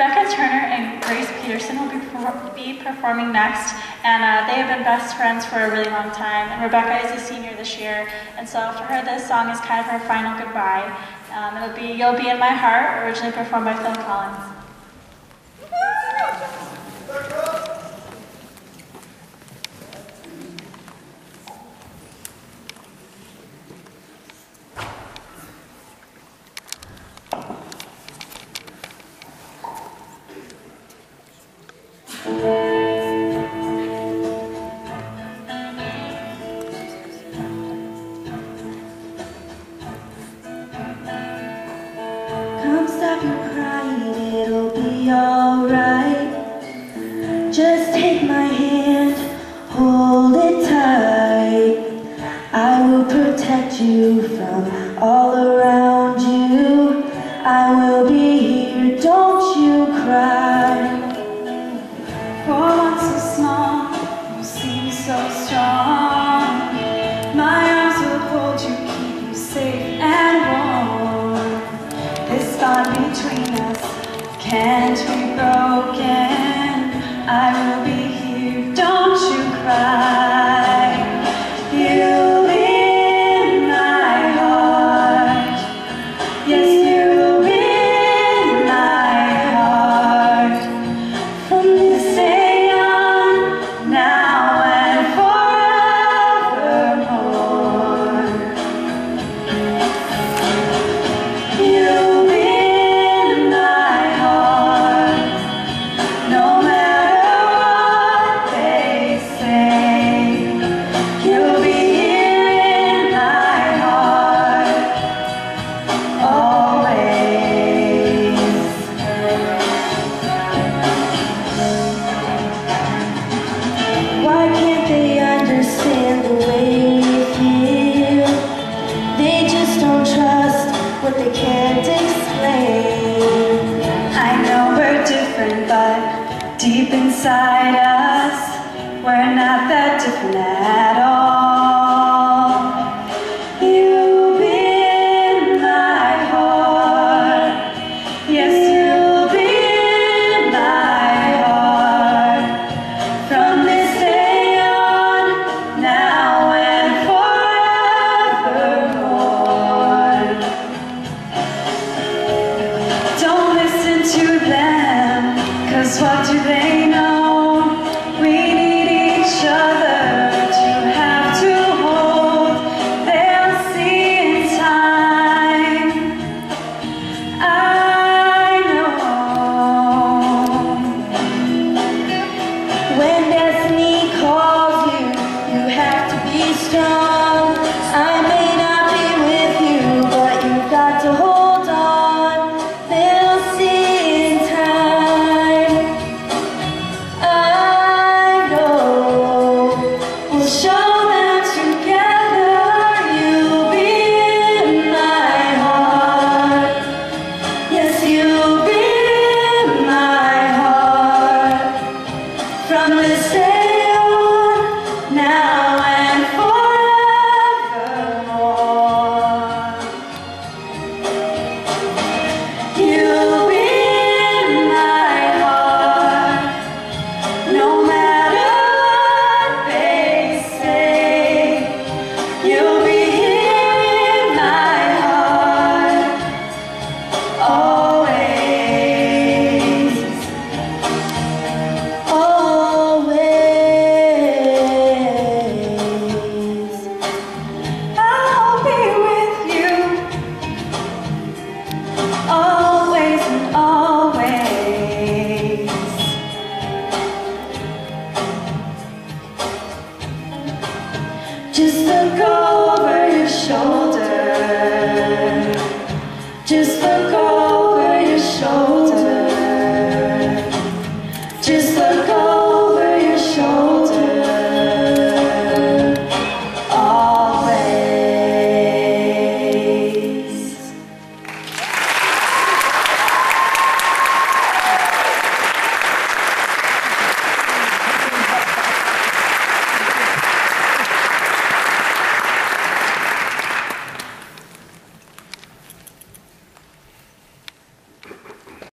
Rebecca Turner and Grace Peterson will be, per- be performing next, and uh, they have been best friends for a really long time. And Rebecca is a senior this year, and so for her, this song is kind of her final goodbye. Um, it'll be "You'll Be in My Heart," originally performed by Phil Collins. Protect you from all around you. I will be here, don't you cry. For once so small, you seem so strong. My arms will hold you, keep you safe and warm. This bond between us can't be broken. inside us, we're not that different at all. You've been my heart, yes, you've been my heart. From this day on, now and forevermore. Don't listen to them, cause what do they? star. Just look over your shoulder.